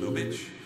Lubitsch.